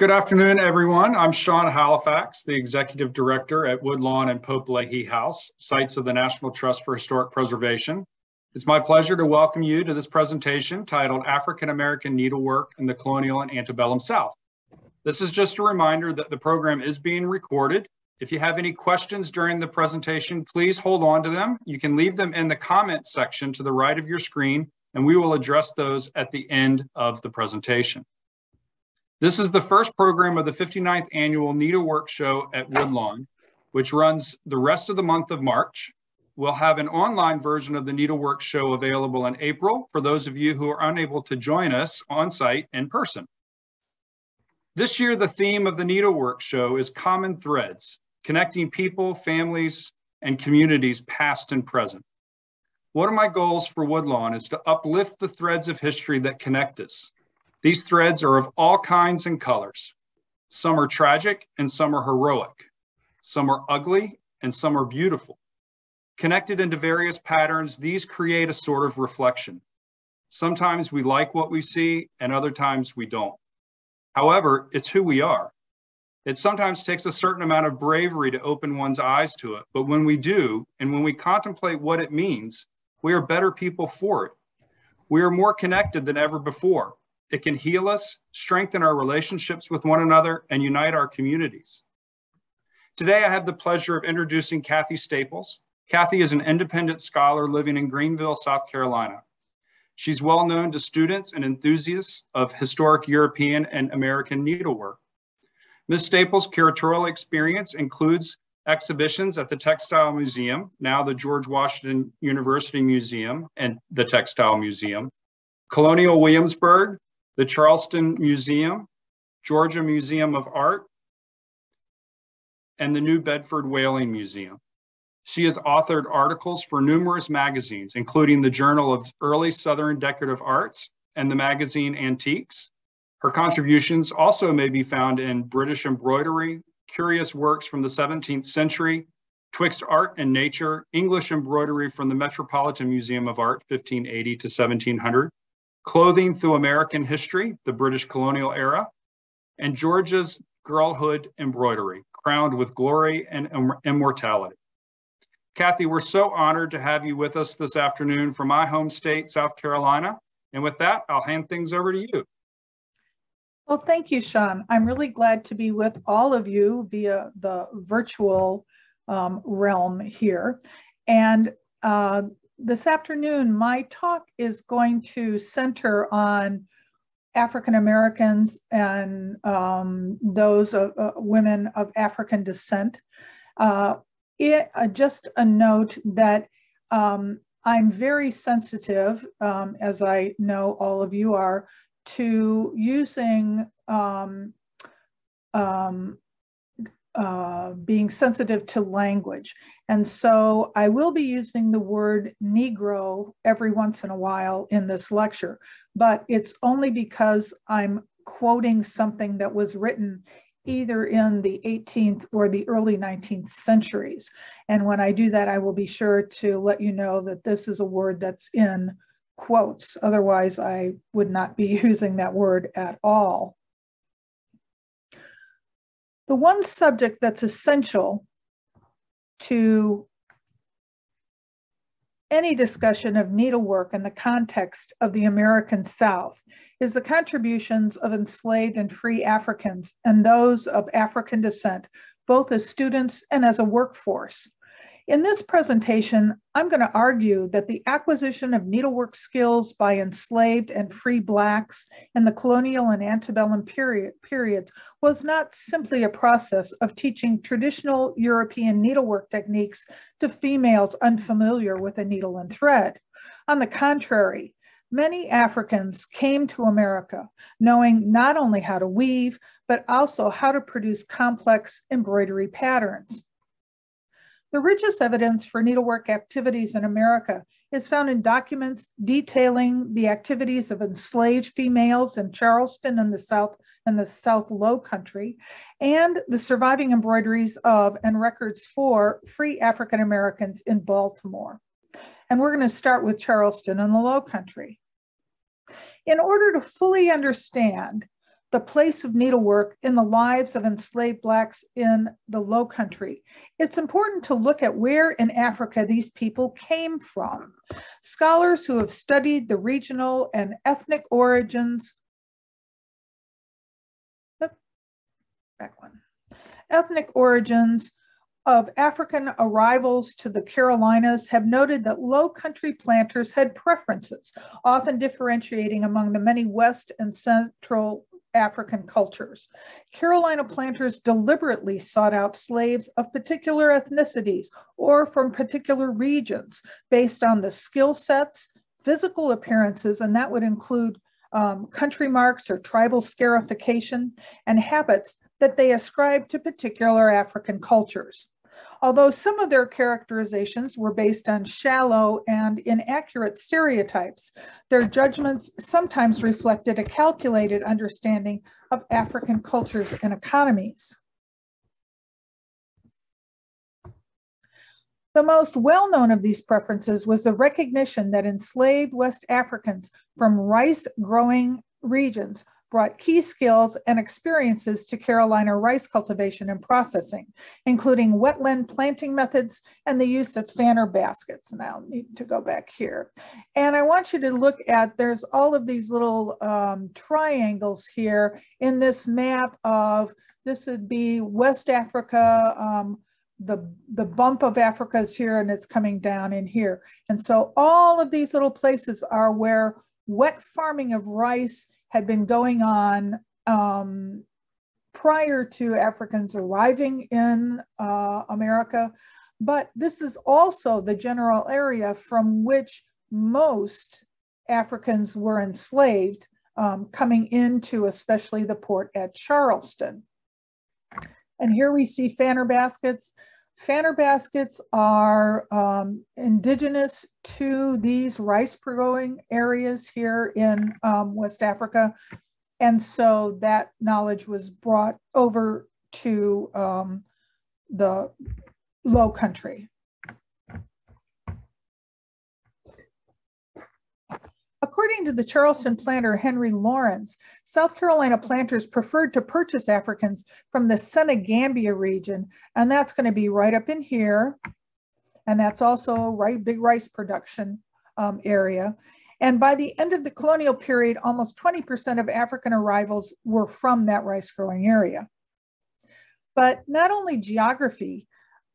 Good afternoon, everyone. I'm Sean Halifax, the Executive Director at Woodlawn and Pope Leighey House, sites of the National Trust for Historic Preservation. It's my pleasure to welcome you to this presentation titled African American Needlework in the Colonial and Antebellum South. This is just a reminder that the program is being recorded. If you have any questions during the presentation, please hold on to them. You can leave them in the comment section to the right of your screen, and we will address those at the end of the presentation. This is the first program of the 59th annual Needlework Show at Woodlawn, which runs the rest of the month of March. We'll have an online version of the Needlework Show available in April for those of you who are unable to join us on site in person. This year, the theme of the Needlework Show is Common Threads, connecting people, families, and communities past and present. One of my goals for Woodlawn is to uplift the threads of history that connect us, these threads are of all kinds and colors. Some are tragic and some are heroic. Some are ugly and some are beautiful. Connected into various patterns, these create a sort of reflection. Sometimes we like what we see and other times we don't. However, it's who we are. It sometimes takes a certain amount of bravery to open one's eyes to it, but when we do, and when we contemplate what it means, we are better people for it. We are more connected than ever before. It can heal us, strengthen our relationships with one another, and unite our communities. Today, I have the pleasure of introducing Kathy Staples. Kathy is an independent scholar living in Greenville, South Carolina. She's well known to students and enthusiasts of historic European and American needlework. Ms. Staples' curatorial experience includes exhibitions at the Textile Museum, now the George Washington University Museum and the Textile Museum, Colonial Williamsburg, the Charleston Museum, Georgia Museum of Art, and the New Bedford Whaling Museum. She has authored articles for numerous magazines, including the Journal of Early Southern Decorative Arts and the magazine Antiques. Her contributions also may be found in British embroidery, curious works from the 17th century, twixt art and nature, English embroidery from the Metropolitan Museum of Art, 1580 to 1700, Clothing Through American History, the British Colonial Era, and Georgia's Girlhood Embroidery, Crowned with Glory and Immortality. Kathy, we're so honored to have you with us this afternoon from my home state, South Carolina. And with that, I'll hand things over to you. Well, thank you, Sean. I'm really glad to be with all of you via the virtual um, realm here. And uh, this afternoon, my talk is going to center on African Americans and um, those uh, uh, women of African descent. Uh, it, uh, just a note that um, I'm very sensitive, um, as I know all of you are, to using um, um, uh, being sensitive to language. And so I will be using the word Negro every once in a while in this lecture, but it's only because I'm quoting something that was written either in the 18th or the early 19th centuries. And when I do that, I will be sure to let you know that this is a word that's in quotes. Otherwise, I would not be using that word at all. The one subject that's essential to any discussion of needlework in the context of the American South is the contributions of enslaved and free Africans and those of African descent, both as students and as a workforce. In this presentation, I'm going to argue that the acquisition of needlework skills by enslaved and free Blacks in the colonial and antebellum period, periods was not simply a process of teaching traditional European needlework techniques to females unfamiliar with a needle and thread. On the contrary, many Africans came to America knowing not only how to weave, but also how to produce complex embroidery patterns. The richest evidence for needlework activities in America is found in documents detailing the activities of enslaved females in Charleston and the South and the South Low Country, and the surviving embroideries of and records for free African Americans in Baltimore. And we're going to start with Charleston and the Low Country. In order to fully understand the place of needlework in the lives of enslaved Blacks in the Low Country. It's important to look at where in Africa these people came from. Scholars who have studied the regional and ethnic origins, back one, ethnic origins of African arrivals to the Carolinas have noted that low country planters had preferences, often differentiating among the many West and Central African cultures. Carolina planters deliberately sought out slaves of particular ethnicities or from particular regions based on the skill sets, physical appearances, and that would include um, country marks or tribal scarification, and habits that they ascribed to particular African cultures. Although some of their characterizations were based on shallow and inaccurate stereotypes, their judgments sometimes reflected a calculated understanding of African cultures and economies. The most well-known of these preferences was the recognition that enslaved West Africans from rice-growing regions brought key skills and experiences to Carolina rice cultivation and processing, including wetland planting methods and the use of fanner baskets. Now I'll need to go back here. And I want you to look at, there's all of these little um, triangles here in this map of, this would be West Africa, um, the, the bump of Africa is here and it's coming down in here. And so all of these little places are where wet farming of rice had been going on um, prior to Africans arriving in uh, America. But this is also the general area from which most Africans were enslaved um, coming into especially the port at Charleston. And here we see fanner baskets. Fanner baskets are um, indigenous to these rice growing areas here in um, West Africa. And so that knowledge was brought over to um, the low country. According to the Charleston planter Henry Laurens, South Carolina planters preferred to purchase Africans from the Senegambia region, and that's going to be right up in here. And that's also a right, big rice production um, area. And by the end of the colonial period, almost 20% of African arrivals were from that rice growing area. But not only geography,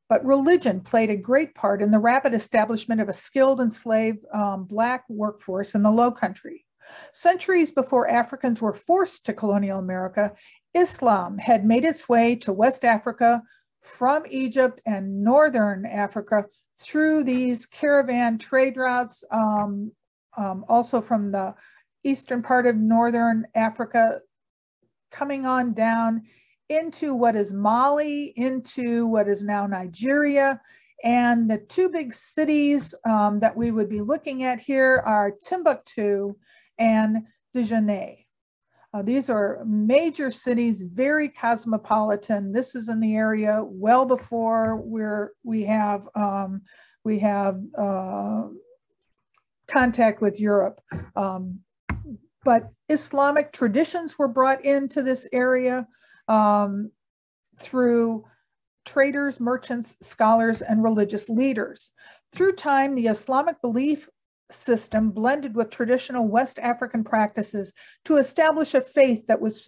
but religion played a great part in the rapid establishment of a skilled enslaved um, Black workforce in the Low Country. Centuries before Africans were forced to colonial America, Islam had made its way to West Africa from Egypt and Northern Africa through these caravan trade routes, um, um, also from the eastern part of Northern Africa, coming on down into what is Mali, into what is now Nigeria. And the two big cities um, that we would be looking at here are Timbuktu and Djenné. Uh, these are major cities, very cosmopolitan. This is in the area well before where we have um, we have uh, contact with Europe. Um, but Islamic traditions were brought into this area um, through traders, merchants, scholars, and religious leaders. Through time, the Islamic belief system blended with traditional West African practices to establish a faith that was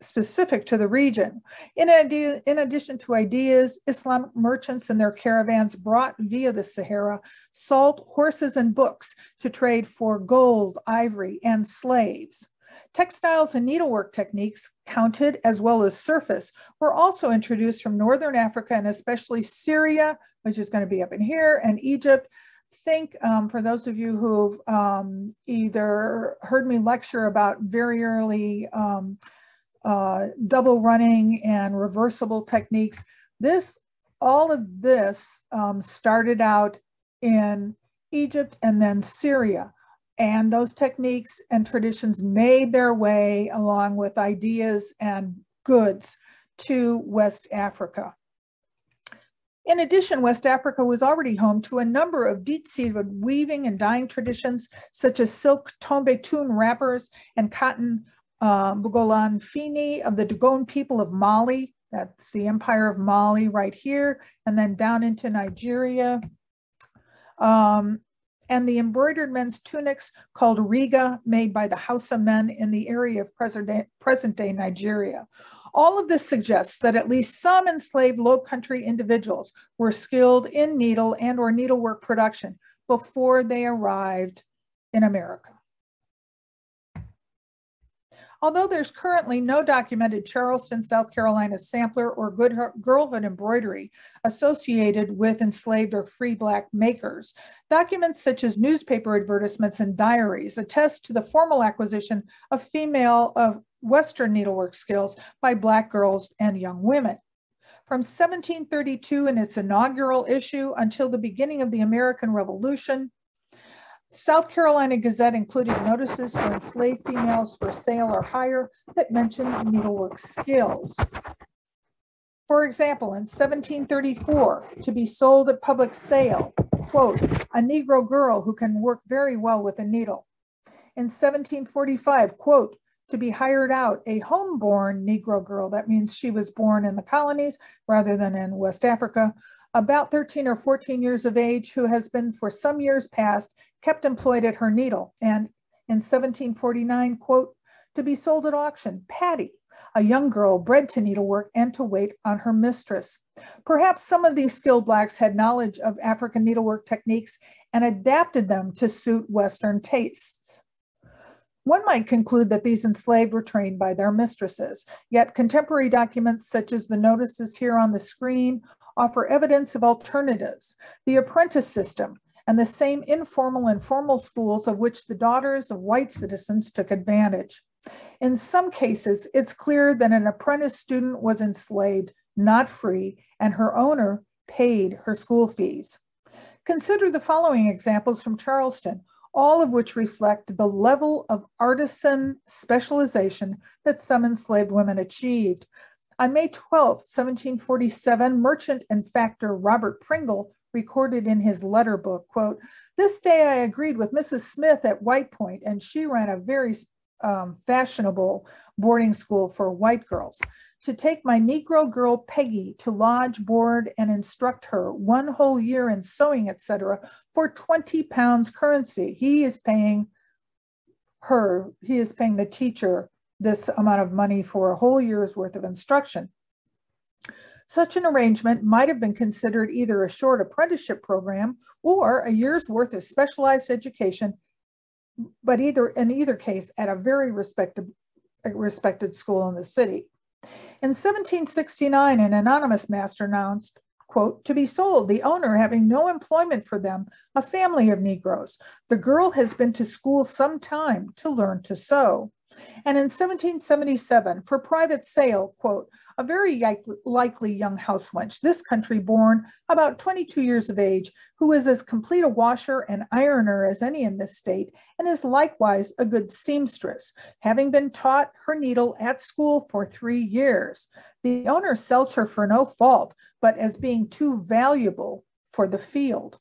specific to the region. In, idea, in addition to ideas, Islamic merchants and their caravans brought via the Sahara salt, horses, and books to trade for gold, ivory, and slaves. Textiles and needlework techniques, counted as well as surface, were also introduced from Northern Africa and especially Syria, which is going to be up in here, and Egypt. Think um, for those of you who've um, either heard me lecture about very early um, uh, double running and reversible techniques, this, all of this um, started out in Egypt and then Syria. And those techniques and traditions made their way along with ideas and goods to West Africa. In addition, West Africa was already home to a number of deep-seated weaving and dyeing traditions, such as silk tombé tune wrappers and cotton uh, Bogolan Fini of the Dogon people of Mali. That's the Empire of Mali right here, and then down into Nigeria. Um, and the embroidered men's tunics called riga, made by the Hausa men in the area of present-day Nigeria. All of this suggests that at least some enslaved low country individuals were skilled in needle and or needlework production before they arrived in America. Although there's currently no documented Charleston, South Carolina sampler or good girlhood embroidery associated with enslaved or free Black makers, documents such as newspaper advertisements and diaries attest to the formal acquisition of female of Western needlework skills by Black girls and young women. From 1732 in its inaugural issue until the beginning of the American Revolution, South Carolina Gazette included notices for enslaved females for sale or hire that mentioned needlework skills. For example, in 1734, to be sold at public sale, quote, a Negro girl who can work very well with a needle. In 1745, quote, to be hired out, a homeborn Negro girl, that means she was born in the colonies rather than in West Africa, about 13 or 14 years of age who has been for some years past kept employed at her needle and in 1749, quote, to be sold at auction, Patty, a young girl bred to needlework and to wait on her mistress. Perhaps some of these skilled blacks had knowledge of African needlework techniques and adapted them to suit Western tastes. One might conclude that these enslaved were trained by their mistresses, yet contemporary documents such as the notices here on the screen offer evidence of alternatives, the apprentice system, and the same informal and formal schools of which the daughters of white citizens took advantage. In some cases, it's clear that an apprentice student was enslaved, not free, and her owner paid her school fees. Consider the following examples from Charleston, all of which reflect the level of artisan specialization that some enslaved women achieved. On May 12, 1747, merchant and factor Robert Pringle recorded in his letter book, quote, this day I agreed with Mrs. Smith at White Point, and she ran a very um, fashionable boarding school for white girls, to take my Negro girl Peggy to lodge, board, and instruct her one whole year in sewing, etc., for 20 pounds currency. He is paying her, he is paying the teacher this amount of money for a whole year's worth of instruction. Such an arrangement might have been considered either a short apprenticeship program or a year's worth of specialized education, but either in either case at a very respected, respected school in the city. In 1769, an anonymous master announced, quote, to be sold, the owner having no employment for them, a family of Negroes. The girl has been to school some time to learn to sew. And in 1777, for private sale, quote, a very likely young house wench, this country born, about 22 years of age, who is as complete a washer and ironer as any in this state, and is likewise a good seamstress, having been taught her needle at school for three years. The owner sells her for no fault, but as being too valuable for the field.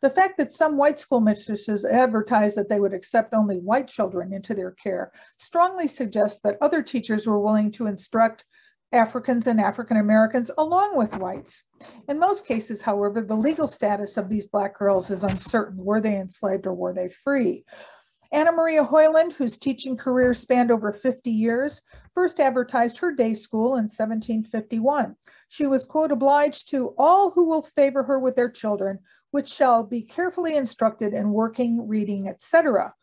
The fact that some white school mistresses advertised that they would accept only white children into their care strongly suggests that other teachers were willing to instruct Africans and African Americans along with whites. In most cases, however, the legal status of these Black girls is uncertain. Were they enslaved or were they free? Anna Maria Hoyland, whose teaching career spanned over 50 years, first advertised her day school in 1751. She was, quote, obliged to all who will favor her with their children, which shall be carefully instructed in working, reading, etc.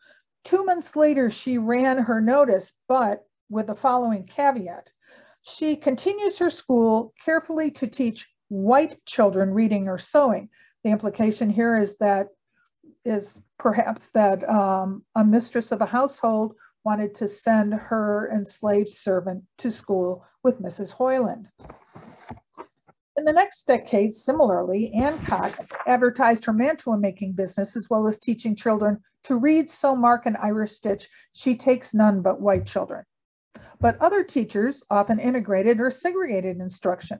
Two months later, she ran her notice, but with the following caveat. She continues her school carefully to teach white children reading or sewing. The implication here is that is perhaps that um, a mistress of a household wanted to send her enslaved servant to school with Mrs. Hoyland. The next decade, similarly, Ann Cox advertised her mantua making business as well as teaching children to read, sew, mark, and Irish stitch. She takes none but white children. But other teachers often integrated or segregated instruction.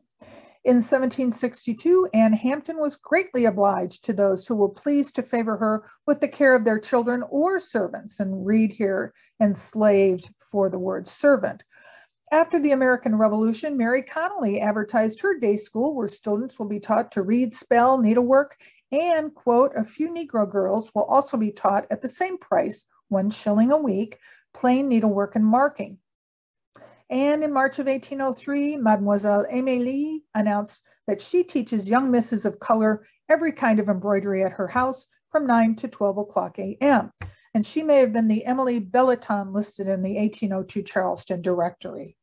In 1762, Anne Hampton was greatly obliged to those who were pleased to favor her with the care of their children or servants, and read here enslaved for the word servant. After the American Revolution, Mary Connolly advertised her day school where students will be taught to read, spell, needlework, and, quote, a few Negro girls will also be taught at the same price, one shilling a week, plain needlework and marking. And in March of 1803, Mademoiselle Emilie announced that she teaches young misses of color every kind of embroidery at her house from 9 to 12 o'clock a.m. And she may have been the Emily Belleton listed in the 1802 Charleston Directory.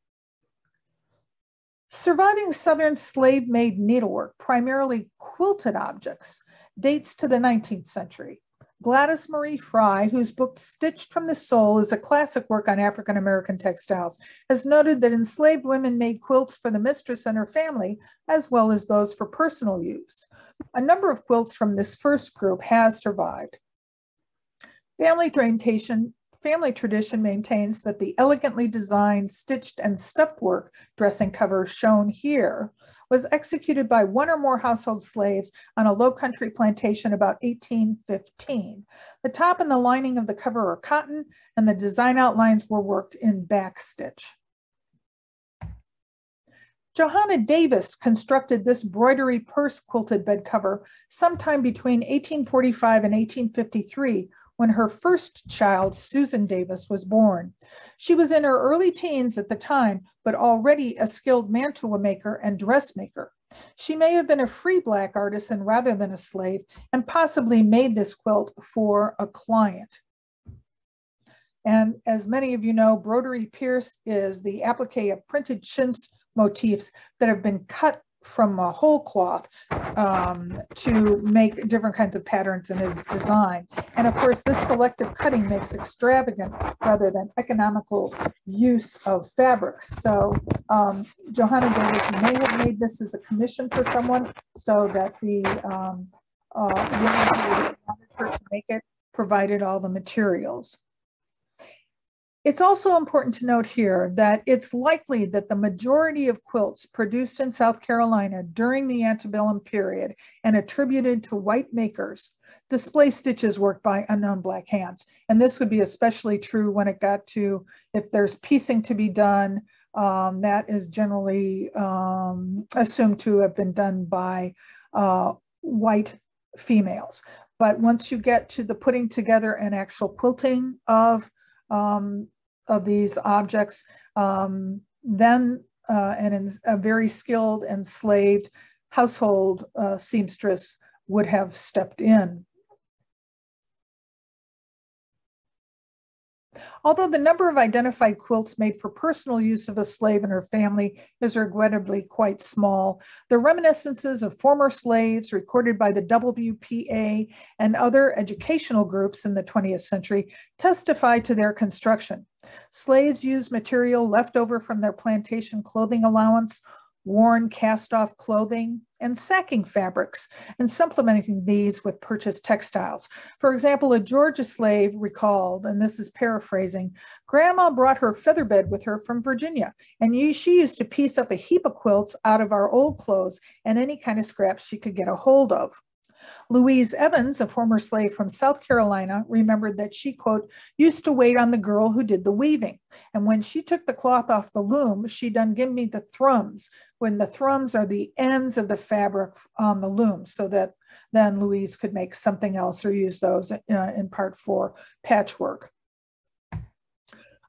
Surviving Southern slave made needlework, primarily quilted objects, dates to the 19th century. Gladys Marie Fry, whose book Stitched from the Soul is a classic work on African American textiles, has noted that enslaved women made quilts for the mistress and her family, as well as those for personal use. A number of quilts from this first group has survived. Family tradition, family tradition maintains that the elegantly designed, stitched, and stuffed work dressing cover shown here was executed by one or more household slaves on a low country plantation about 1815. The top and the lining of the cover are cotton, and the design outlines were worked in backstitch. Johanna Davis constructed this broderie perse quilted bed cover sometime between 1845 and 1853 when her first child, Susan Davis, was born. She was in her early teens at the time, but already a skilled mantua maker and dressmaker. She may have been a free Black artisan rather than a slave, and possibly made this quilt for a client. And as many of you know, broderie perse is the applique of printed chintz motifs that have been cut from a whole cloth um, to make different kinds of patterns in his design. And of course, this selective cutting makes extravagant rather than economical use of fabrics. So um, Johanna Davis may have made this as a commission for someone so that the um, uh, woman who wanted her to make it provided all the materials. It's also important to note here that it's likely that the majority of quilts produced in South Carolina during the antebellum period and attributed to white makers display stitches worked by unknown black hands. And this would be especially true when it got to if there's piecing to be done, um, that is generally um, assumed to have been done by uh, white females. But once you get to the putting together and actual quilting of um, of these objects, um, then uh, and a very skilled enslaved household uh, seamstress would have stepped in Although the number of identified quilts made for personal use of a slave and her family is regrettably quite small, the reminiscences of former slaves recorded by the WPA and other educational groups in the 20th century testify to their construction. Slaves used material left over from their plantation clothing allowance worn cast off clothing, and sacking fabrics, and supplementing these with purchased textiles. For example, a Georgia slave recalled, and this is paraphrasing, Grandma brought her feather bed with her from Virginia, and she used to piece up a heap of quilts out of our old clothes and any kind of scraps she could get a hold of. Louise Evans, a former slave from South Carolina, remembered that she, quote, used to wait on the girl who did the weaving. And when she took the cloth off the loom, she done give me the thrums, when the thrums are the ends of the fabric on the loom, so that then Louise could make something else or use those uh, in part for patchwork.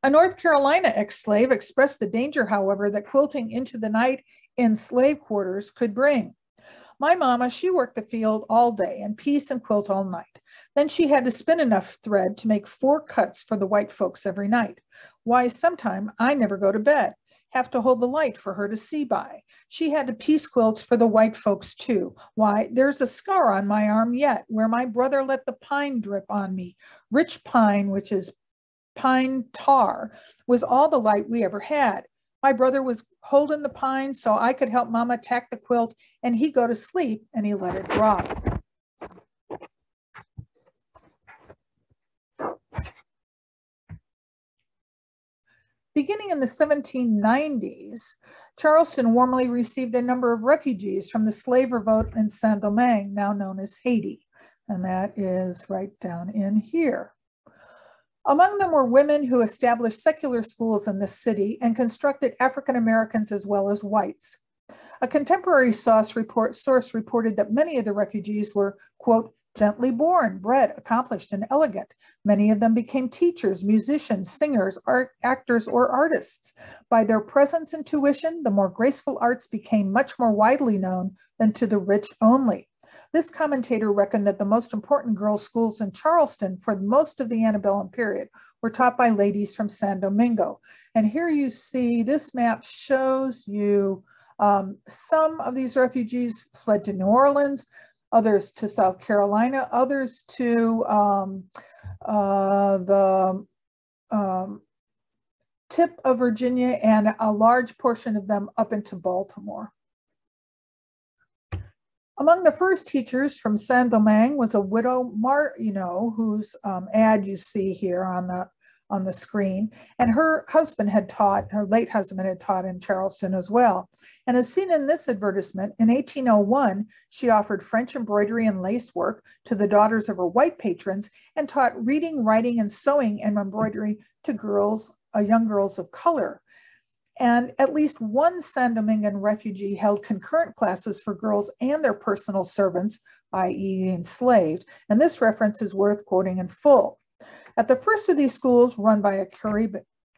A North Carolina ex-slave expressed the danger, however, that quilting into the night in slave quarters could bring. My mama, she worked the field all day and piece and quilt all night. Then she had to spin enough thread to make four cuts for the white folks every night. Why, sometime I never go to bed, have to hold the light for her to see by. She had to piece quilts for the white folks too. Why, there's a scar on my arm yet where my brother let the pine drip on me. Rich pine, which is pine tar, was all the light we ever had. My brother was holding the pine so I could help mama tack the quilt and he'd go to sleep and he let it drop. Beginning in the 1790s, Charleston warmly received a number of refugees from the slave revolt in Saint-Domingue, now known as Haiti. And that is right down in here. Among them were women who established secular schools in the city and constructed African Americans as well as whites. A contemporary source, report, source reported that many of the refugees were, quote, gently born, bred, accomplished, and elegant. Many of them became teachers, musicians, singers, art, actors, or artists. By their presence and tuition, the more graceful arts became much more widely known than to the rich only. This commentator reckoned that the most important girls' schools in Charleston for most of the antebellum period were taught by ladies from San Domingo. And here you see this map shows you um, some of these refugees fled to New Orleans, others to South Carolina, others to um, uh, the um, tip of Virginia, and a large portion of them up into Baltimore. Among the first teachers from Saint-Domingue was a widow Martineau, whose um, ad you see here on the on the screen. And her husband had taught, her late husband had taught in Charleston as well. And as seen in this advertisement, in 1801, she offered French embroidery and lace work to the daughters of her white patrons and taught reading, writing, and sewing and embroidery to girls, uh, young girls of color. And at least one San Domingan refugee held concurrent classes for girls and their personal servants, i.e. enslaved. And this reference is worth quoting in full. At the first of these schools run by a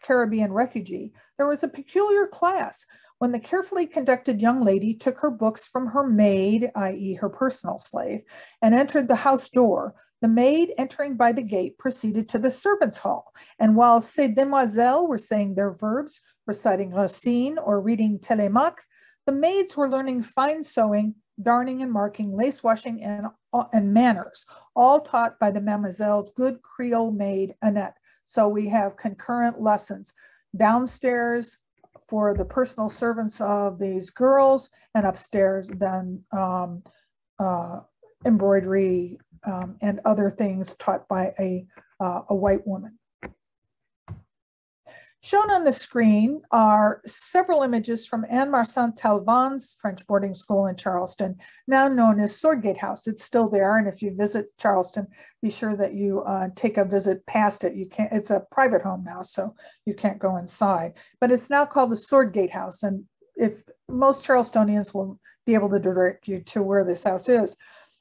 Caribbean refugee, there was a peculiar class when the carefully conducted young lady took her books from her maid, i.e. her personal slave, and entered the house door, the maid entering by the gate proceeded to the servants' hall, and while ces demoiselles were saying their verbs, reciting Racine or reading Telemaque, the maids were learning fine sewing, darning and marking, lace washing, and, and manners, all taught by the mademoiselle's good Creole maid, Annette. So we have concurrent lessons downstairs for the personal servants of these girls, and upstairs then um, uh, embroidery um, and other things taught by a, uh, a white woman. Shown on the screen are several images from Anne Marsan Talvande's French boarding school in Charleston, now known as Swordgate House. It's still there, and if you visit Charleston, be sure that you uh, take a visit past it. You can't. It's a private home now, so you can't go inside. But it's now called the Swordgate House, and if most Charlestonians will be able to direct you to where this house is.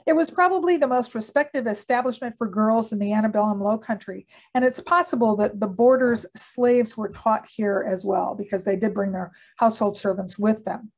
It was probably the most respected establishment for girls in the antebellum Low Country, and it's possible that the borders slaves were taught here as well because they did bring their household servants with them.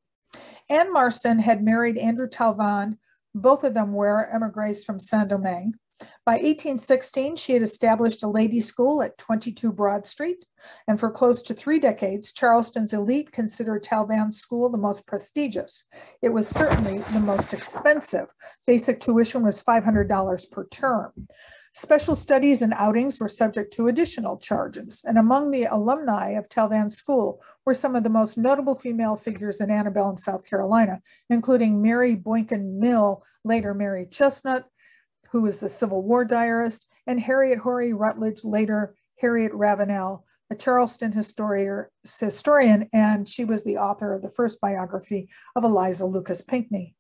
Anne Marsan had married Andrew Talvande. Both of them were emigres from Saint-Domingue. By 1816, she had established a ladies' school at 22 Broad Street, and for close to three decades, Charleston's elite considered Talvande's school the most prestigious. It was certainly the most expensive. Basic tuition was $500 per term. Special studies and outings were subject to additional charges, and among the alumni of Talvande School were some of the most notable female figures in antebellum, South Carolina, including Mary Boykin Miller, later Mary Chesnut, who was a Civil War diarist, and Harriet Horry Rutledge, later Harriet Ravenel, a Charleston historian, and she was the author of the first biography of Eliza Lucas Pinckney.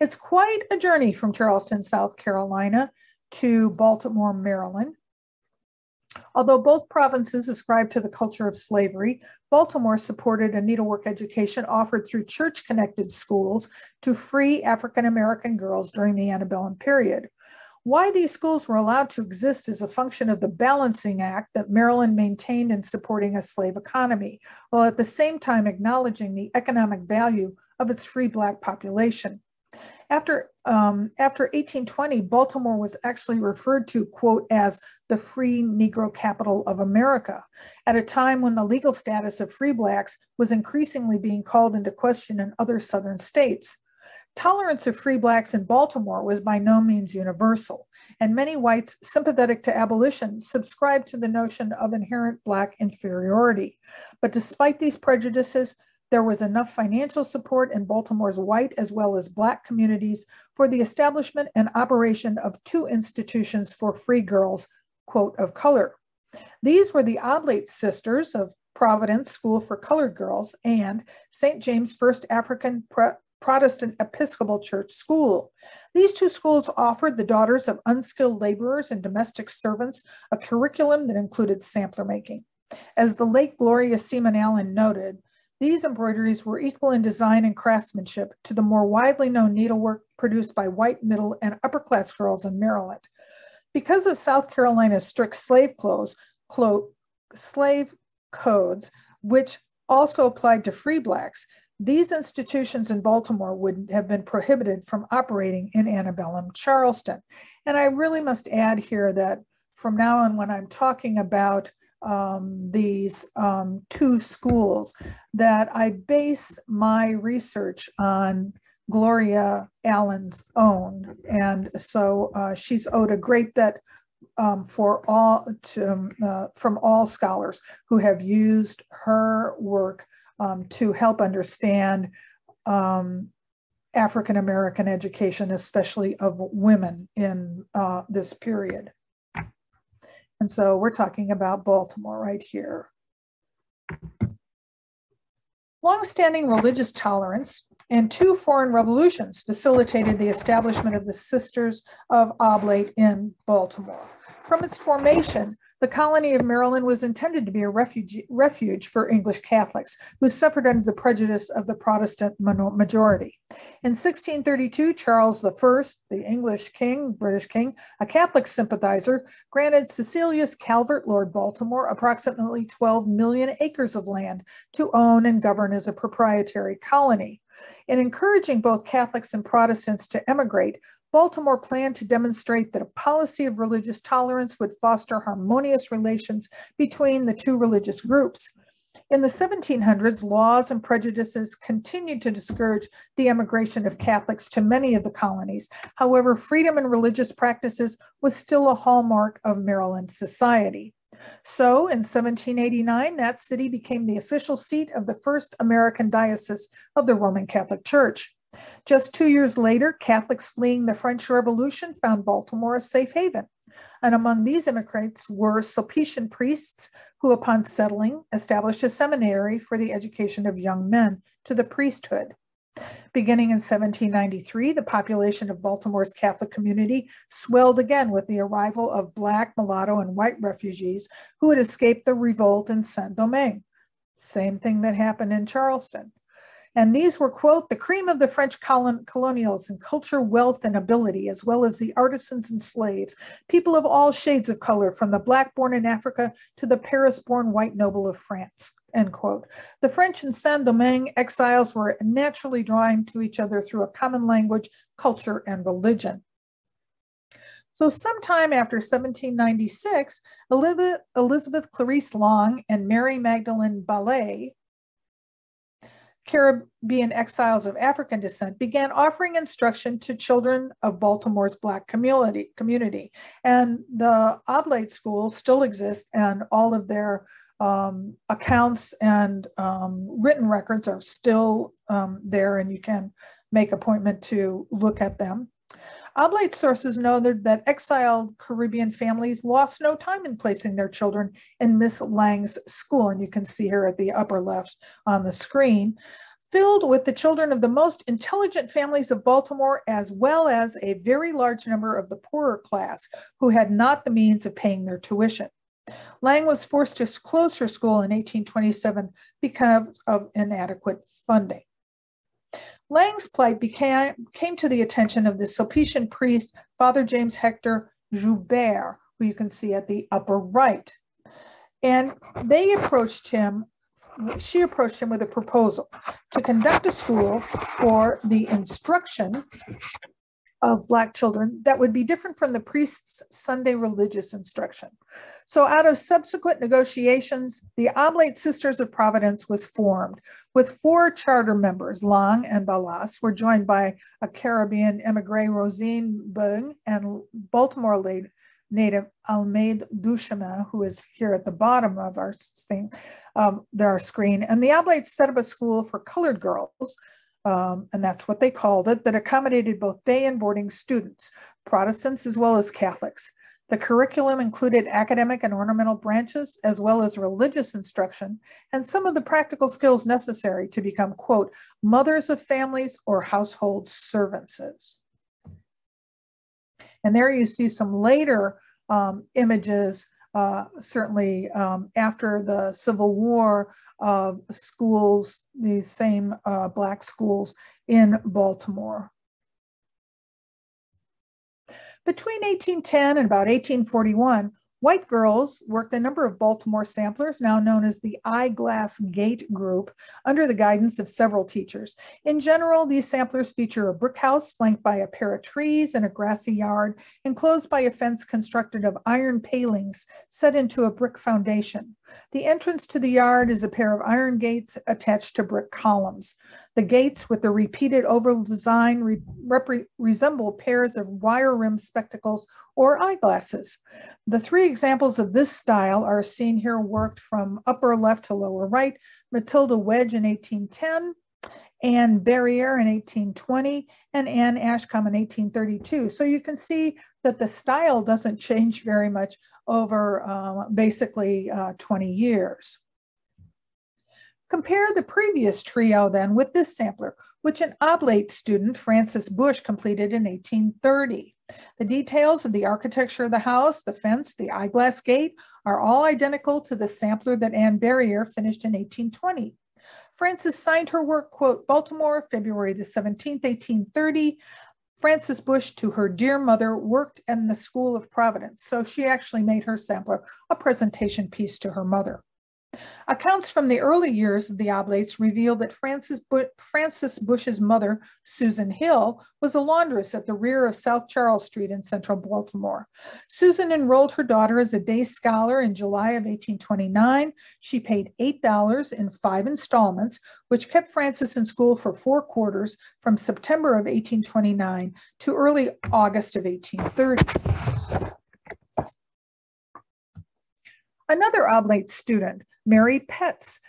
It's quite a journey from Charleston, South Carolina to Baltimore, Maryland. Although both provinces ascribed to the culture of slavery, Baltimore supported a needlework education offered through church connected schools to free African American girls during the antebellum period. Why these schools were allowed to exist is a function of the balancing act that Maryland maintained in supporting a slave economy, while at the same time acknowledging the economic value of its free Black population. After, um, after 1820, Baltimore was actually referred to, quote, as the free Negro capital of America, at a time when the legal status of free Blacks was increasingly being called into question in other Southern states. Tolerance of free Blacks in Baltimore was by no means universal, and many whites sympathetic to abolition subscribed to the notion of inherent Black inferiority. But despite these prejudices, there was enough financial support in Baltimore's white as well as Black communities for the establishment and operation of two institutions for free girls, quote, of color. These were the Oblate sisters of Providence School for Colored Girls, and St. James First African Protestant Episcopal Church School. These two schools offered the daughters of unskilled laborers and domestic servants a curriculum that included sampler making. As the late Gloria Seaman Allen noted, these embroideries were equal in design and craftsmanship to the more widely known needlework produced by white, middle, and upper class girls in Maryland. Because of South Carolina's strict slave clothes, clo- slave codes, which also applied to free blacks, these institutions in Baltimore would have been prohibited from operating in antebellum Charleston. And I really must add here that from now on, when I'm talking about um, these um, two schools, that I base my research on Gloria Allen's own. And so uh, she's owed a great debt um, for all to, uh, from all scholars who have used her work um, to help understand um, African American education, especially of women in uh, this period. And so we're talking about Baltimore right here. Longstanding religious tolerance and two foreign revolutions facilitated the establishment of the Sisters of Oblate in Baltimore. From its formation, the colony of Maryland was intended to be a refuge, refuge for English Catholics who suffered under the prejudice of the Protestant majority. In 1632, Charles I, the English king, British king, a Catholic sympathizer, granted Cecilius Calvert, Lord Baltimore, approximately 12 million acres of land to own and govern as a proprietary colony. In encouraging both Catholics and Protestants to emigrate, Baltimore planned to demonstrate that a policy of religious tolerance would foster harmonious relations between the two religious groups. In the 1700s, laws and prejudices continued to discourage the emigration of Catholics to many of the colonies. However, freedom in religious practices was still a hallmark of Maryland society. So in 1789, that city became the official seat of the first American diocese of the Roman Catholic Church. Just two years later, Catholics fleeing the French Revolution found Baltimore a safe haven. And among these immigrants were Sulpician priests who, upon settling, established a seminary for the education of young men to the priesthood. Beginning in 1793, the population of Baltimore's Catholic community swelled again with the arrival of Black, mulatto, and white refugees who had escaped the revolt in Saint Domingue. Same thing that happened in Charleston. And these were, quote, the cream of the French colon- colonials in culture, wealth, and ability, as well as the artisans and slaves, people of all shades of color, from the black born in Africa to the Paris born white noble of France, end quote. The French and Saint Domingue exiles were naturally drawn to each other through a common language, culture, and religion. So, sometime after 1796, Elizabeth, Elizabeth Clarisse Lange and Mary Magdalene Balas Caribbean exiles of African descent began offering instruction to children of Baltimore's Black community. community. And the Oblate School still exists, and all of their um, accounts and um, written records are still um, there, and you can make appointment to look at them. Oblate sources noted that exiled Caribbean families lost no time in placing their children in Miss Lange's school, and you can see here at the upper left on the screen, filled with the children of the most intelligent families of Baltimore, as well as a very large number of the poorer class who had not the means of paying their tuition. Lange was forced to close her school in 1827 because of inadequate funding. Lange's plight became, came to the attention of the Sulpician priest, Father James Hector Joubert, who you can see at the upper right. And they approached him, she approached him with a proposal to conduct a school for the instruction of Black children that would be different from the priest's Sunday religious instruction. So, out of subsequent negotiations, the Oblate Sisters of Providence was formed with four charter members. Lange and Balas were joined by a Caribbean emigre, Rosine Bung, and Baltimore native Almaide Duchemin, who is here at the bottom of our thing, um, our screen. And the Oblates set up a school for colored girls um, and that's what they called it, that accommodated both day and boarding students, Protestants as well as Catholics. The curriculum included academic and ornamental branches, as well as religious instruction, and some of the practical skills necessary to become, quote, mothers of families or household servants. And there you see some later um, images, uh, certainly um, after the Civil War, of schools, these same uh, Black schools in Baltimore. Between 1810 and about 1841, White girls worked a number of Baltimore samplers, now known as the Eyeglass Gate Group, under the guidance of several teachers. In general, these samplers feature a brick house flanked by a pair of trees and a grassy yard, enclosed by a fence constructed of iron palings set into a brick foundation. The entrance to the yard is a pair of iron gates attached to brick columns. The gates with the repeated oval design re resemble pairs of wire rimmed spectacles or eyeglasses. The three examples of this style are seen here worked from upper left to lower right, Matilda Wedge in 1810, Anne Barriere in 1820, and Anne Ashcombe in 1832. So you can see that the style doesn't change very much over um, basically uh, 20 years. Compare the previous trio then with this sampler, which an oblate student, Frances Bush, completed in 1830. The details of the architecture of the house, the fence, the eyeglass gate are all identical to the sampler that Anne Barrier finished in 1820. Frances signed her work, quote, Baltimore, February the 17th, 1830. Frances Bush, to her dear mother, worked in the School of Providence. So she actually made her sampler a presentation piece to her mother. Accounts from the early years of the Oblates reveal that Frances, Frances Bush's mother, Susan Hill, was a laundress at the rear of South Charles Street in central Baltimore. Susan enrolled her daughter as a day scholar in July of 1829. She paid $8 in five installments, which kept Frances in school for four quarters from September of 1829 to early August of 1830. Another oblate student, Mary Petz,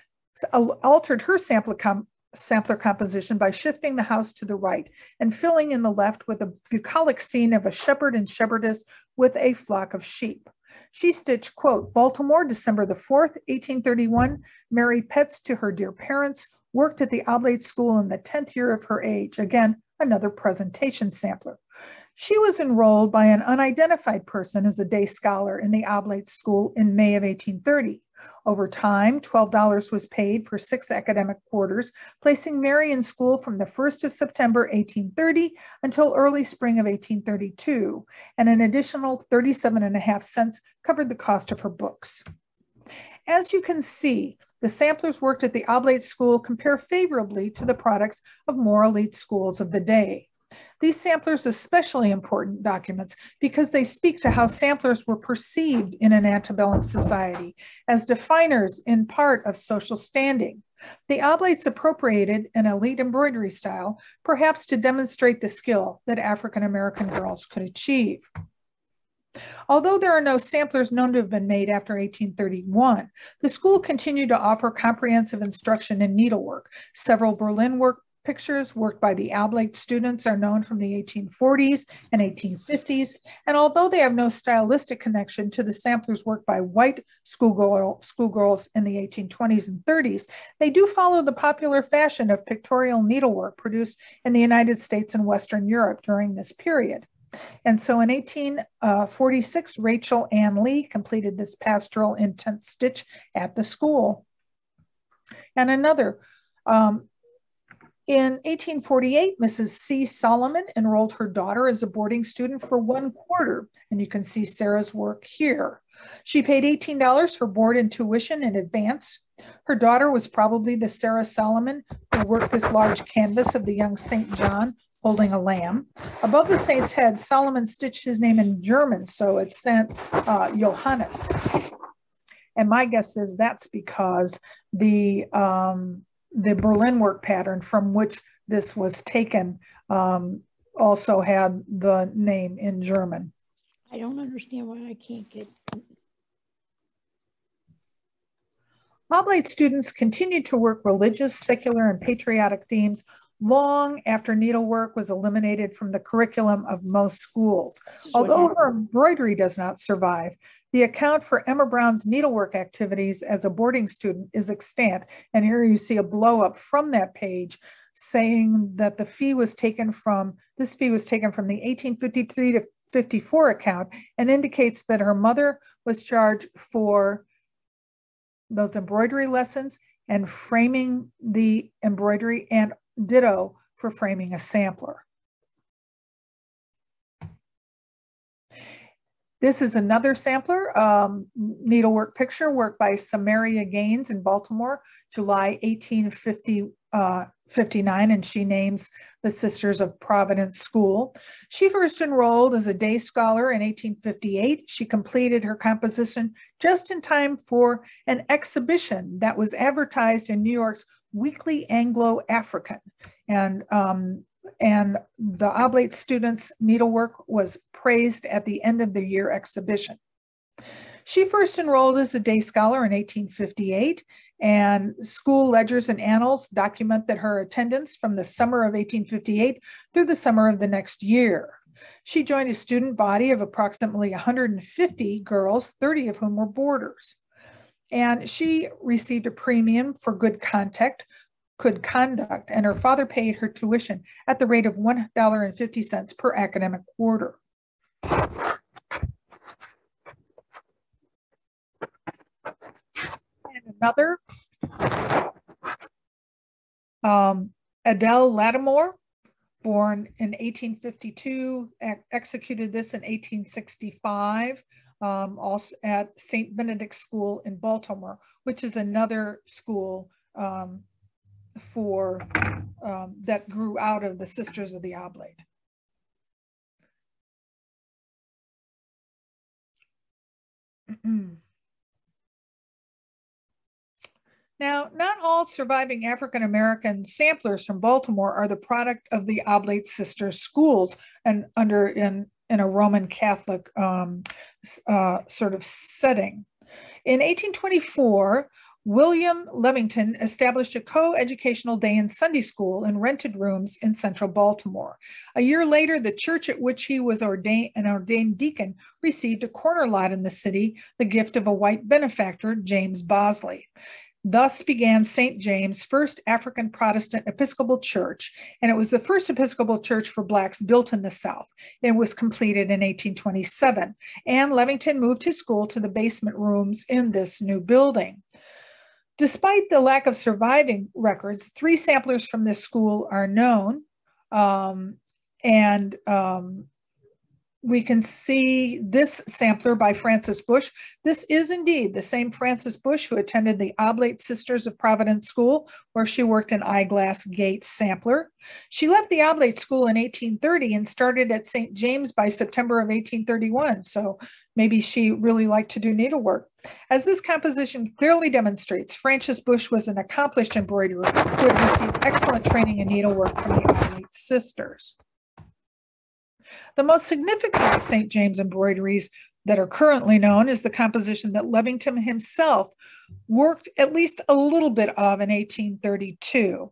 altered her sampler, com sampler composition by shifting the house to the right and filling in the left with a bucolic scene of a shepherd and shepherdess with a flock of sheep. She stitched, quote, Baltimore, December the 4th, 1831, Mary Petz to her dear parents, worked at the Oblate School in the 10th year of her age. Again, another presentation sampler. She was enrolled by an unidentified person as a day scholar in the Oblate School in May of 1830. Over time, $12 was paid for six academic quarters, placing Mary in school from the 1st of September 1830 until early spring of 1832, and an additional 37 and a half cents covered the cost of her books. As you can see, the samplers worked at the Oblate School compare favorably to the products of more elite schools of the day. These samplers are especially important documents because they speak to how samplers were perceived in an antebellum society as definers in part of social standing. The oblates appropriated an elite embroidery style, perhaps to demonstrate the skill that African American girls could achieve. Although there are no samplers known to have been made after 1831, the school continued to offer comprehensive instruction in needlework. Several Berlin work pictures worked by the Oblate students are known from the 1840s and 1850s, and although they have no stylistic connection to the samplers work by white schoolgirl, schoolgirls in the 1820s and 30s, they do follow the popular fashion of pictorial needlework produced in the United States and Western Europe during this period. And so in 1846, Rachel Ann Lee completed this pastoral in tent stitch at the school. And another um, in 1848, Mrs. C. Solomon enrolled her daughter as a boarding student for one quarter, and you can see Sarah's work here. She paid $18 for board and tuition in advance. Her daughter was probably the Sarah Solomon who worked this large canvas of the young St. John holding a lamb. Above the saint's head, Solomon stitched his name in German, so it sent uh, Johannes. And my guess is that's because the um, the Berlin work pattern from which this was taken um, also had the name in German. I don't understand why I can't get. Oblate students continued to work religious, secular, and patriotic themes long after needlework was eliminated from the curriculum of most schools. Although her embroidery does not survive, the account for Emma Brown's needlework activities as a boarding student is extant. And here you see a blow up from that page saying that the fee was taken from, this fee was taken from the 1853 to 54 account and indicates that her mother was charged for those embroidery lessons and framing the embroidery and ditto for framing a sampler. This is another sampler, um, needlework picture work by Samaria Gaines in Baltimore, July 1859, uh, and she names the Sisters of Providence School. She first enrolled as a day scholar in 1858. She completed her composition just in time for an exhibition that was advertised in New York's Weekly Anglo-African. And um, and the oblate students' needlework was praised at the end of the year exhibition. She first enrolled as a day scholar in 1858, and school ledgers and annals document that her attendance from the summer of 1858 through the summer of the next year. She joined a student body of approximately 150 girls, 30 of whom were boarders. And she received a premium for good contact, good conduct, and her father paid her tuition at the rate of $1.50 per academic quarter. And another, um, Adele Lattimore, born in 1852, executed this in 1865, um, also at St. Benedict School in Baltimore, which is another school um, for um, that grew out of the Sisters of the Oblate. Now, not all surviving African American samplers from Baltimore are the product of the Oblate Sisters schools and under in, in a Roman Catholic um, uh, sort of setting. In 1824, William Levington established a co-educational day in Sunday school in rented rooms in central Baltimore. A year later, the church at which he was ordained an ordained deacon received a corner lot in the city, the gift of a white benefactor, James Bosley. Thus began St. James' first African Protestant Episcopal Church, and it was the first Episcopal church for Blacks built in the South. It was completed in 1827, and Levington moved his school to the basement rooms in this new building. Despite the lack of surviving records, three samplers from this school are known. Um, and um, we can see this sampler by Frances Bush. This is indeed the same Frances Bush who attended the Oblate Sisters of Providence School, where she worked an eyeglass gate sampler. She left the Oblate School in 1830 and started at St. James by September of 1831. So maybe she really liked to do needlework. As this composition clearly demonstrates, Frances Bush was an accomplished embroiderer who had received excellent training in needlework from the Oblate Sisters. The most significant St. James embroideries that are currently known is the composition that Levington himself worked at least a little bit of in 1832.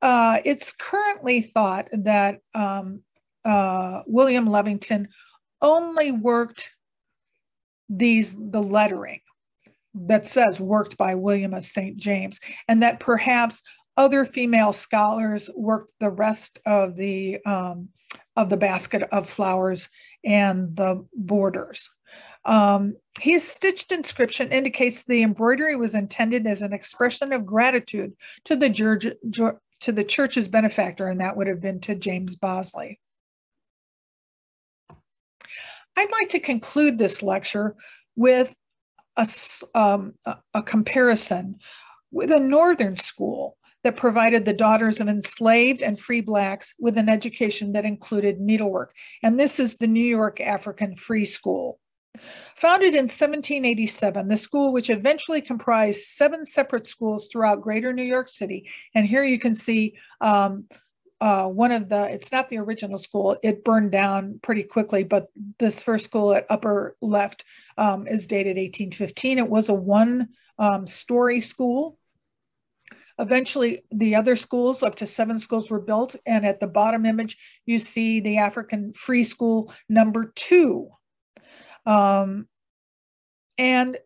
Uh, it's currently thought that um, uh, William Levington only worked these the lettering that says worked by William of St. James, and that perhaps other female scholars worked the rest of the um, of the basket of flowers and the borders. Um, his stitched inscription indicates the embroidery was intended as an expression of gratitude to the, to the church's benefactor, and that would have been to James Bosley. I'd like to conclude this lecture with a, um, a comparison with a northern school that provided the daughters of enslaved and free Blacks with an education that included needlework. And this is the New York African Free School. Founded in 1787, the school, which eventually comprised seven separate schools throughout greater New York City. And here you can see um, uh, one of the, it's not the original school, it burned down pretty quickly, but this first school at upper left um, is dated 1815. It was a one um, story school Eventually, the other schools, up to seven schools, were built. And at the bottom image, you see the African Free School number two. Um, and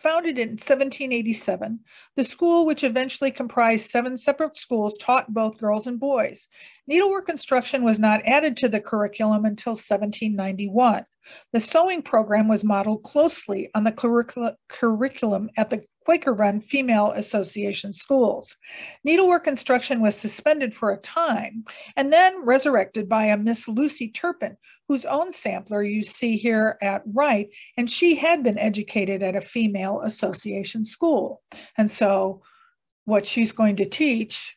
Founded in 1787, the school, which eventually comprised seven separate schools, taught both girls and boys. Needlework instruction was not added to the curriculum until 1791. The sewing program was modeled closely on the curricul curriculum at the Quaker run female association schools. Needlework instruction was suspended for a time and then resurrected by a Miss Lucy Turpin, whose own sampler you see here at right, and she had been educated at a female association school. And so what she's going to teach,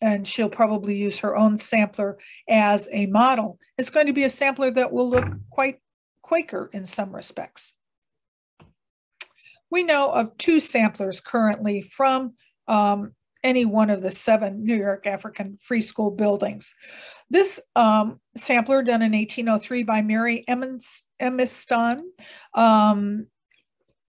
and she'll probably use her own sampler as a model, is going to be a sampler that will look quite Quaker in some respects. We know of two samplers currently from um, any one of the seven New York African Free School buildings. This um, sampler done in 1803 by Mary Emiston, um,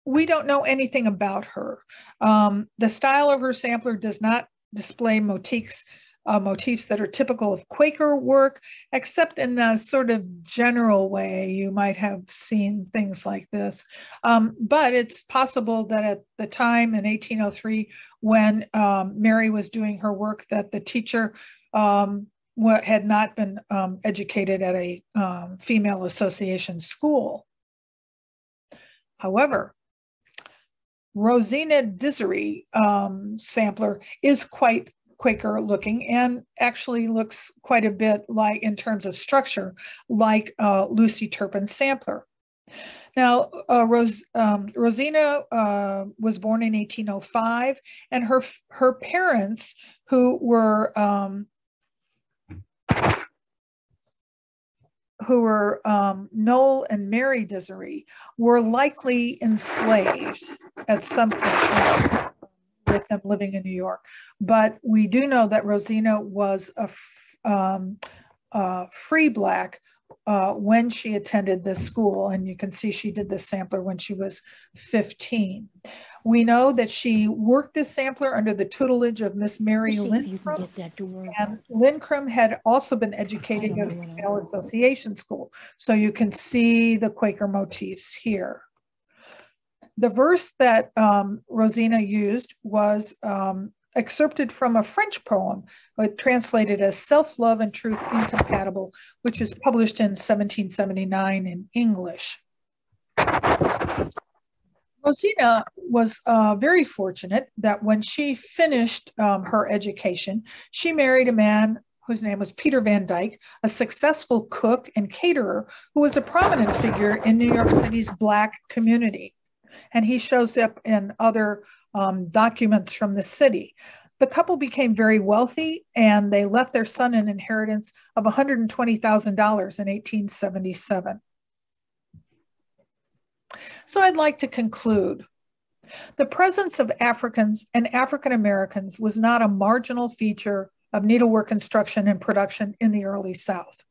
we don't know anything about her. Um, the style of her sampler does not display motifs, uh, motifs that are typical of Quaker work, except in a sort of general way. You might have seen things like this. Um, but it's possible that at the time in 1803, when um, Mary was doing her work, that the teacher um, had not been um, educated at a um, female association school. However, Rosina Dizery um, sampler is quite Quaker looking and actually looks quite a bit like, in terms of structure, like uh, Lucy Turpin's sampler. Now, uh, Rose, um, Rosina uh, was born in 1805, and her her parents, who were um, who were um, Noel and Mary Dizery, were likely enslaved at some point with them living in New York. But we do know that Rosina was a um, free Black uh, when she attended this school. And you can see she did this sampler when she was 15. We know that she worked this sampler under the tutelage of Miss Mary Lindcrum. And Lindcrum had also been educated at the female association school. So you can see the Quaker motifs here. The verse that um, Rosina used was um, excerpted from a French poem translated as Self-Love and Truth Incompatible, which is published in 1779 in English. Rosina was uh, very fortunate that when she finished um, her education, she married a man whose name was Peter Van Dyke, a successful cook and caterer who was a prominent figure in New York City's Black community. And he shows up in other um, documents from the city. The couple became very wealthy and they left their son an inheritance of $120,000 in 1877. So I'd like to conclude. The presence of Africans and African Americans was not a marginal feature of needlework instruction and production in the early South.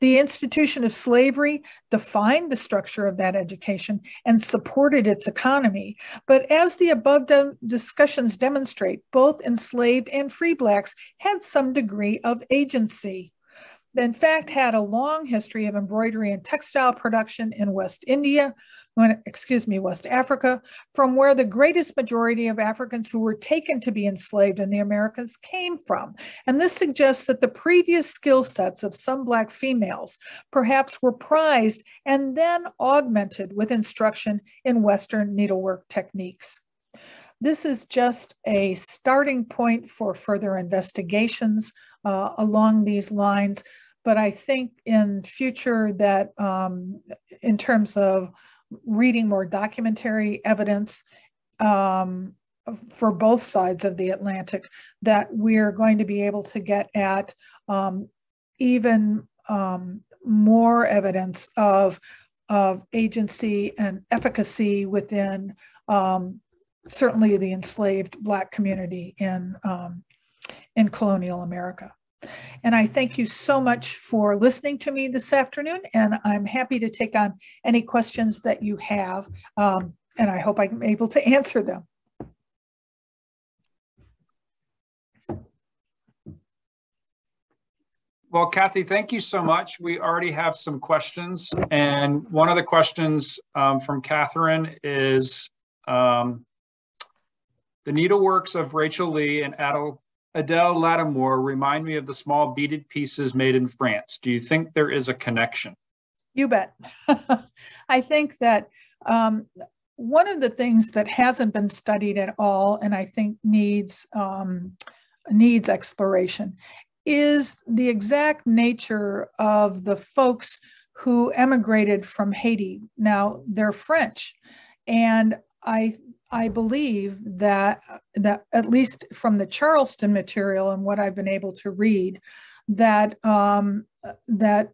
The institution of slavery defined the structure of that education and supported its economy. But as the above de discussions demonstrate, both enslaved and free Blacks had some degree of agency. In fact, had a long history of embroidery and textile production in West India, when, excuse me, West Africa, from where the greatest majority of Africans who were taken to be enslaved in the Americas came from. And this suggests that the previous skill sets of some Black females perhaps were prized and then augmented with instruction in Western needlework techniques. This is just a starting point for further investigations uh, along these lines. But I think in future that um, in terms of reading more documentary evidence um, for both sides of the Atlantic that we're going to be able to get at um, even um, more evidence of, of agency and efficacy within um, certainly the enslaved Black community in, um, in colonial America. And I thank you so much for listening to me this afternoon. And I'm happy to take on any questions that you have. Um, and I hope I'm able to answer them. Well, Kathy, thank you so much. We already have some questions. And one of the questions um, from Catherine is um, the needleworks of Rachel Lee and Adele, Adele Lattimore remind me of the small beaded pieces made in France. Do you think there is a connection? You bet. I think that um, one of the things that hasn't been studied at all, and I think needs um, needs exploration, is the exact nature of the folks who emigrated from Haiti. Now they're French, and I I believe that that at least from the Charleston material and what I've been able to read, that um, that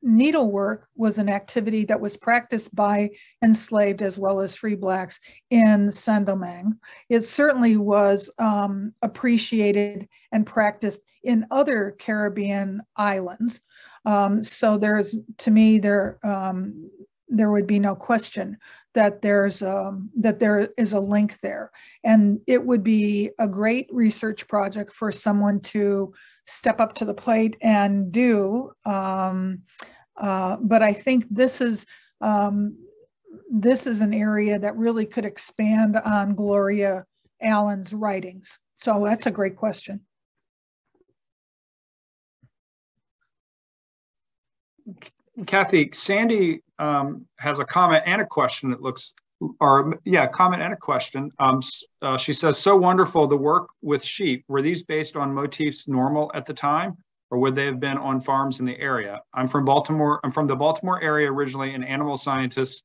needlework was an activity that was practiced by enslaved as well as free blacks in Saint-Domingue. It certainly was um, appreciated and practiced in other Caribbean islands. Um, so there's, to me, there um, there would be no question that there's um, that there is a link there, and it would be a great research project for someone to step up to the plate and do. Um, uh, but I think this is um, this is an area that really could expand on Gloria Allen's writings. So that's a great question. Kathy, Sandy um, has a comment and a question. It looks, or yeah, comment and a question. Um, uh, she says, "So wonderful the work with sheep. Were these based on motifs normal at the time, or would they have been on farms in the area? I'm from Baltimore. I'm from the Baltimore area originally, an animal scientist,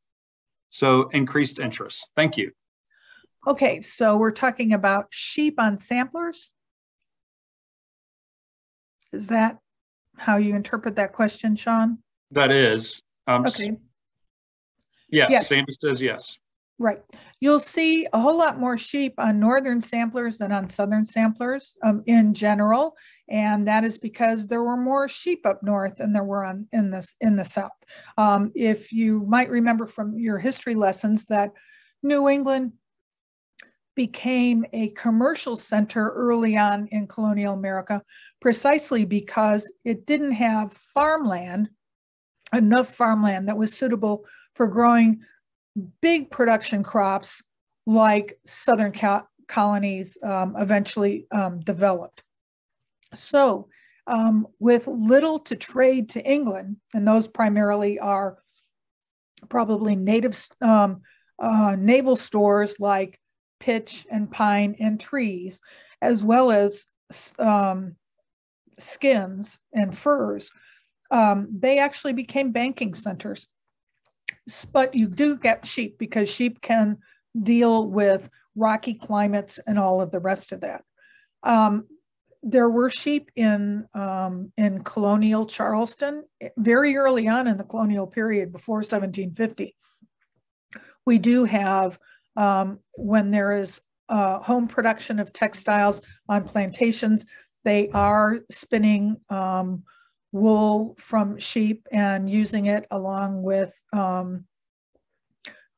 so increased interest. Thank you." Okay, so we're talking about sheep on samplers. Is that how you interpret that question, Sean? That is. Um, okay. Yes, yes, Sandy says yes. Right. You'll see a whole lot more sheep on northern samplers than on southern samplers um, in general, and that is because there were more sheep up north than there were on in this in the south. Um, if you might remember from your history lessons that New England became a commercial center early on in colonial America, precisely because it didn't have farmland enough farmland that was suitable for growing big production crops like southern colonies um, eventually um, developed. So um, with little to trade to England, and those primarily are probably native um, uh, naval stores like pitch and pine and trees, as well as um, skins and furs um, they actually became banking centers. But you do get sheep because sheep can deal with rocky climates and all of the rest of that. Um, there were sheep in um, in colonial Charleston very early on in the colonial period before 1750. We do have um, when there is uh, home production of textiles on plantations, they are spinning um, wool from sheep and using it along with um,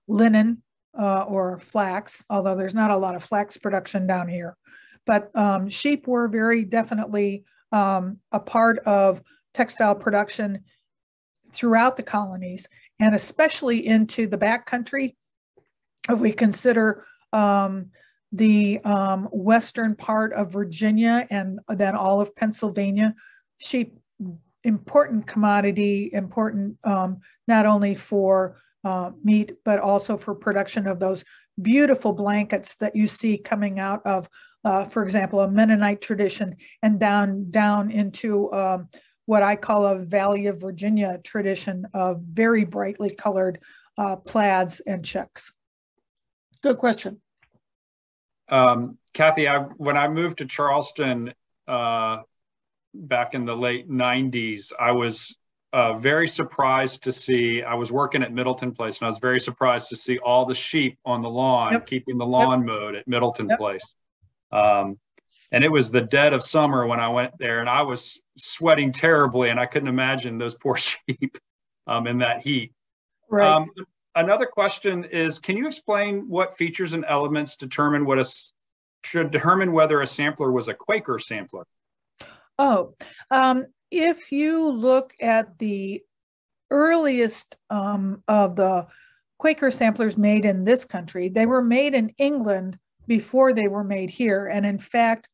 linen uh, or flax, although there's not a lot of flax production down here. But um, sheep were very definitely um, a part of textile production throughout the colonies and especially into the backcountry. If we consider um, the um, western part of Virginia and then all of Pennsylvania, sheep important commodity, important um, not only for uh, meat, but also for production of those beautiful blankets that you see coming out of, uh, for example, a Mennonite tradition and down, down into um, what I call a Valley of Virginia tradition of very brightly colored uh, plaids and checks. Good question. Um, Kathy, I, when I moved to Charleston, uh, back in the late 90s, I was uh, very surprised to see, I was working at Middleton Place and I was very surprised to see all the sheep on the lawn, yep. keeping the lawn yep. mowed at Middleton yep. Place. Um, and it was the dead of summer when I went there and I was sweating terribly and I couldn't imagine those poor sheep um, in that heat. Right. Um, another question is, can you explain what features and elements determine what a should determine whether a sampler was a Quaker sampler? Oh, um, if you look at the earliest um, of the Quaker samplers made in this country, they were made in England before they were made here. And in fact,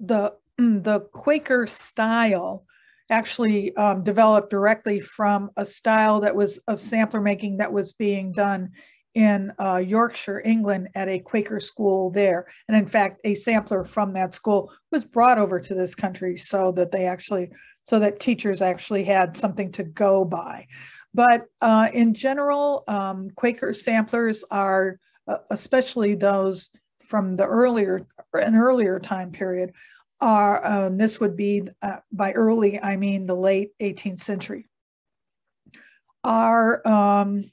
the, the Quaker style actually um, developed directly from a style that was of sampler making that was being done in uh, Yorkshire, England, at a Quaker school there. And in fact, a sampler from that school was brought over to this country so that they actually, so that teachers actually had something to go by. But uh, in general, um, Quaker samplers are, uh, especially those from the earlier, an earlier time period, are, um, this would be uh, by early, I mean the late 18th century, are um,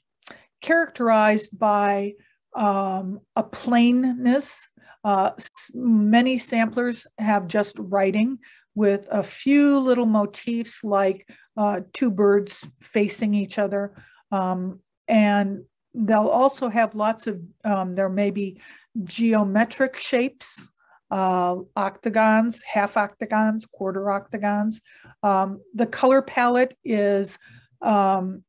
characterized by um, a plainness. Uh, many samplers have just writing with a few little motifs like uh, two birds facing each other. Um, and they'll also have lots of, um, there may be geometric shapes, uh, octagons, half octagons, quarter octagons. Um, the color palette is, um,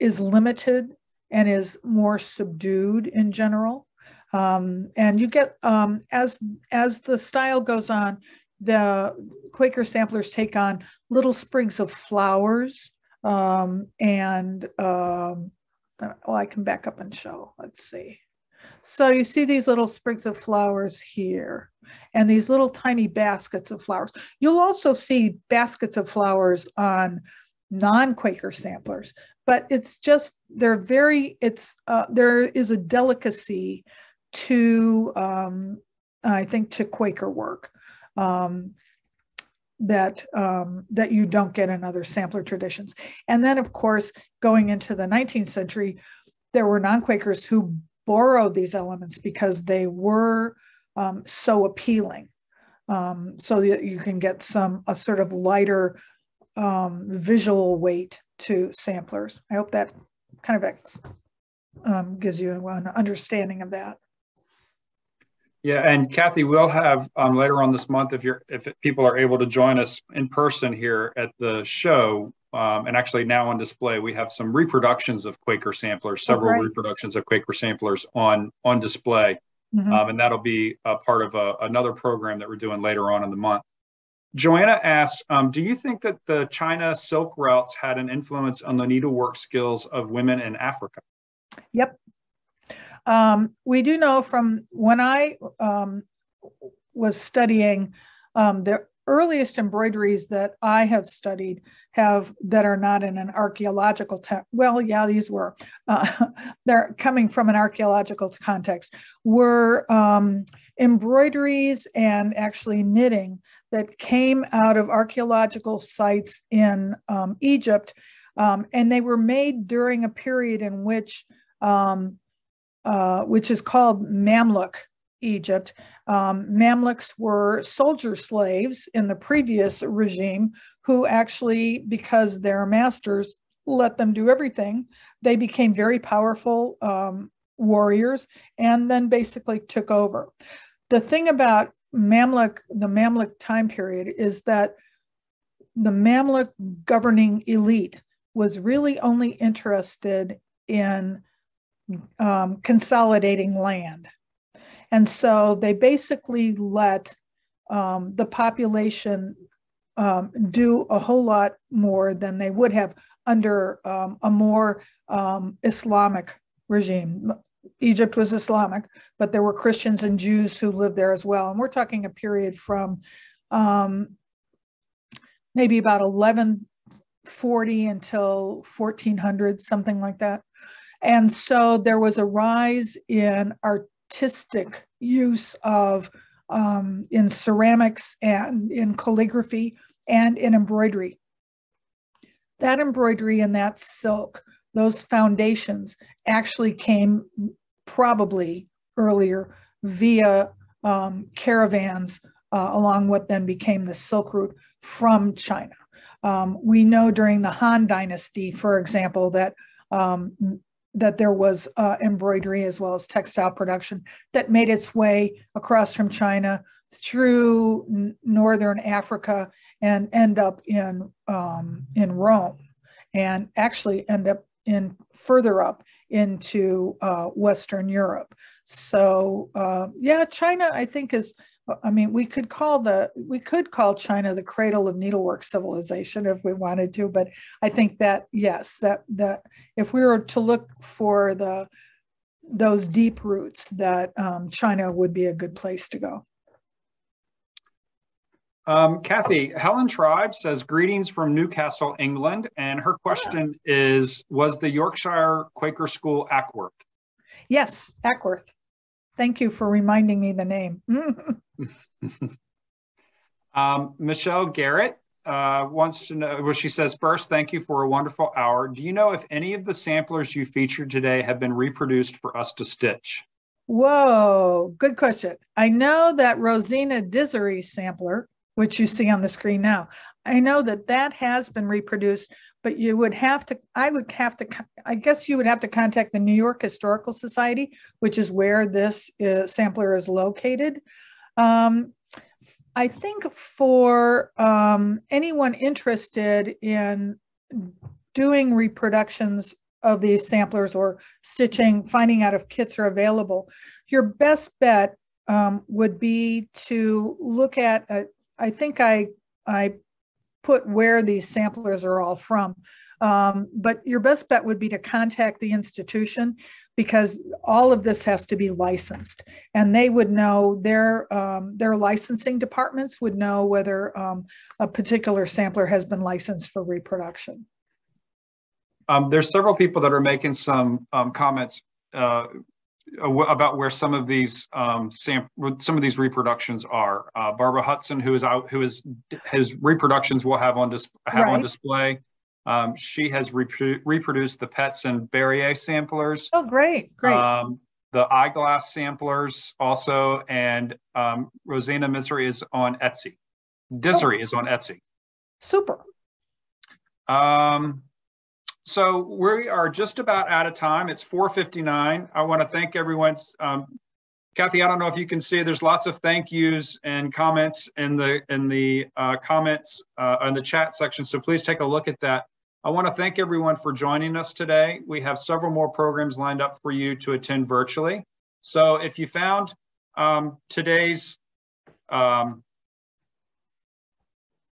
is limited and is more subdued in general. Um, and you get, um, as, as the style goes on, the Quaker samplers take on little sprigs of flowers um, and, um, well, I can back up and show, let's see. So you see these little sprigs of flowers here and these little tiny baskets of flowers. You'll also see baskets of flowers on non-Quaker samplers, but it's just they're very it's uh, there is a delicacy to um, I think to Quaker work um, that um, that you don't get in other sampler traditions. And then of course going into the 19th century, there were non-Quakers who borrowed these elements because they were um, so appealing. Um, so that you can get some a sort of lighter um, visual weight to samplers. I hope that kind of um, gives you an understanding of that. Yeah, and Kathy, we'll have um, later on this month, if you're if people are able to join us in person here at the show, um, and actually now on display, we have some reproductions of Quaker samplers, several oh, reproductions of Quaker samplers on on display, mm-hmm. um, and that'll be a part of a, another program that we're doing later on in the month. Joanna asked, um, do you think that the China silk routes had an influence on the needlework skills of women in Africa? Yep. Um, we do know from when I um, was studying um, the earliest embroideries that I have studied have that are not in an archaeological. Well, yeah, these were. Uh, they're coming from an archaeological context. Were um, embroideries and actually knitting that came out of archaeological sites in um, Egypt, um, and they were made during a period in which, um, uh, which is called Mamluk Egypt. Um, Mamluks were soldier slaves in the previous regime who actually, because their masters let them do everything, they became very powerful um, warriors and then basically took over. The thing about Mamluk, the Mamluk time period, is that the Mamluk governing elite was really only interested in um, consolidating land. And so they basically let um, the population um, do a whole lot more than they would have under um, a more um, Islamic regime. Egypt was Islamic, but there were Christians and Jews who lived there as well. And we're talking a period from um, maybe about 1140 until 1400, something like that. And so there was a rise in artistic use of um, in ceramics and in calligraphy and in embroidery. That embroidery and that silk, those foundations actually came probably earlier via um, caravans uh, along what then became the Silk Route from China. Um, we know during the Han Dynasty, for example, that um, that there was uh, embroidery as well as textile production that made its way across from China through northern Africa and end up in um, in Rome, and actually end up in further up into uh, Western Europe. So uh, yeah, China I think is I mean, we could call the we could call China the cradle of needlework civilization if we wanted to, but I think that yes, that that if we were to look for the those deep roots, that um, China would be a good place to go. Um, Kathy, Helen Tribe says greetings from Newcastle, England, and her question is: Was the Yorkshire Quaker School Ackworth? Yes, Ackworth. Thank you for reminding me the name. um, Michelle Garrett uh, wants to know, well, she says, first, thank you for a wonderful hour. Do you know if any of the samplers you featured today have been reproduced for us to stitch? Whoa, good question. I know that Rosina Dizery sampler, which you see on the screen now, I know that that has been reproduced but you would have to i would have to i guess you would have to contact the new york historical society which is where this is, uh, sampler is located. Um, i think for um, anyone interested in doing reproductions of these samplers or stitching finding out if kits are available your best bet um, would be to look at uh, i think i i put where these samplers are all from. Um, but your best bet would be to contact the institution because all of this has to be licensed and they would know their um, their licensing departments would know whether um, a particular sampler has been licensed for reproduction. Um, there's several people that are making some um, comments uh, about where some of these um, sam- some of these reproductions are. Uh, Barbara Hudson, who is out, who is his reproductions will have on dis- have right. on display. Um, she has reprodu- reproduced the Petz and Berryer samplers. Oh, great, great. Um, the eyeglass samplers also, and um, Rosina Misery is on Etsy. Dizery oh. is on Etsy. Super. Um, so we are just about out of time. It's 4.59. I want to thank everyone. Um, Kathy, I don't know if you can see, there's lots of thank yous and comments in the in the uh, comments uh, in the chat section. So please take a look at that. I want to thank everyone for joining us today. We have several more programs lined up for you to attend virtually. So if you found um, today's um,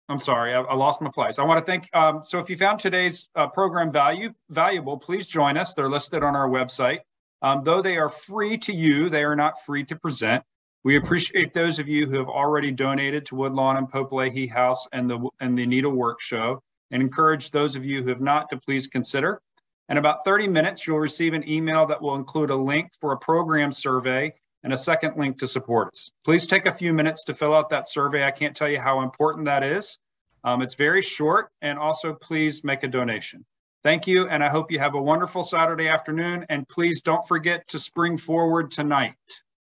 I'm sorry, I, I, lost my place. I want to thank, um, so if you found today's uh, program value valuable, please join us. They're listed on our website. Um, though they are free to you, they are not free to present. We appreciate those of you who have already donated to Woodlawn and Pope Leighey House and the, and the Needlework Show, and encourage those of you who have not to please consider. In about 30 minutes, you'll receive an email that will include a link for a program survey and a second link to support us. Please take a few minutes to fill out that survey. I can't tell you how important that is. Um, it's very short, and also please make a donation. Thank you, and I hope you have a wonderful Saturday afternoon, and please don't forget to spring forward tonight.